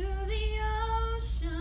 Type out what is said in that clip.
to the ocean.